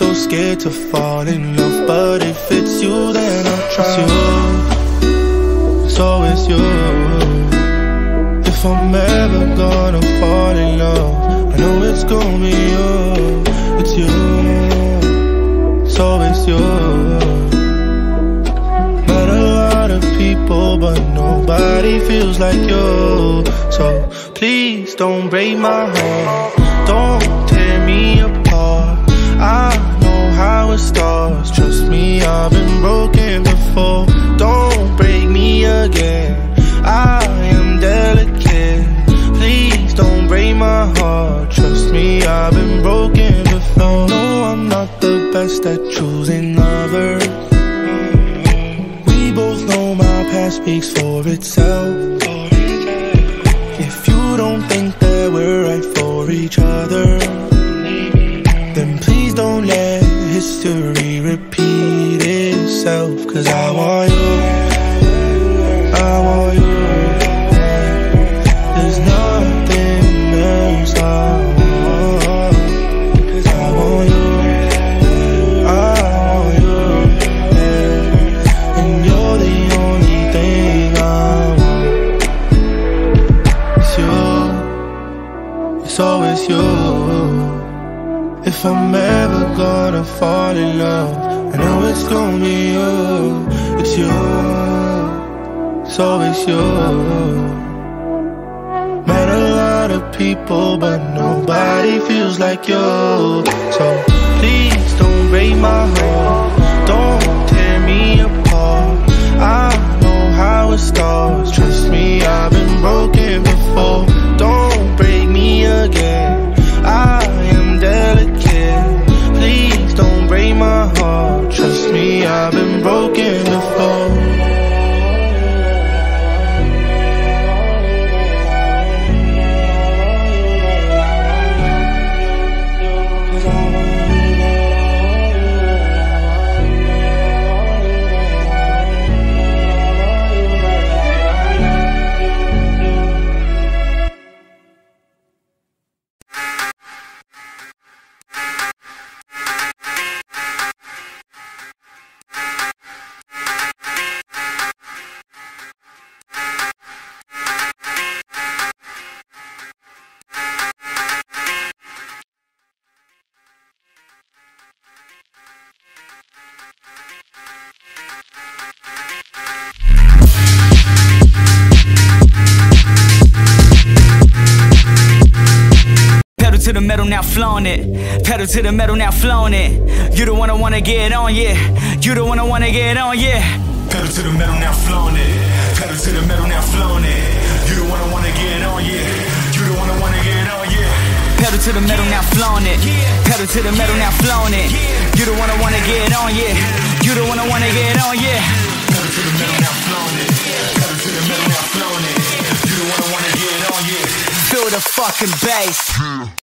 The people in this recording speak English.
So scared to fall in love, but if it's you, then I'll try. It's you, it's always you. If I'm ever gonna fall in love, I know it's gonna be you. It's you, it's always you. Met a lot of people, but nobody feels like you. So please don't break my heart, don't I'm not the best at choosing lovers. We both know my past speaks for itself. If you don't think that we're right for each other, then please don't let history repeat itself. Cause I want you, I want If I'm ever gonna fall in love, I know it's gonna be you. It's you, it's always you. Met a lot of people, but nobody feels like you. So broken metal, now flaunt it. Pedal to the metal, now flaunt it. You the one I wanna get on, yeah. You the one I wanna get on, yeah. Pedal to the metal, now flaunt it. Pedal to the metal, now flaunt it. You the one I wanna get on, yeah. You the one I wanna get on, yeah. Pedal to the metal, now flaunt it. Pedal to the metal, now flaunt it. You the one I wanna get on, yeah. You the one I wanna get on, yeah. Pedal to the metal, now flaunt it. Pedal to the metal, now flaunt it. You the one I wanna get on, yeah. Feel the fucking bass.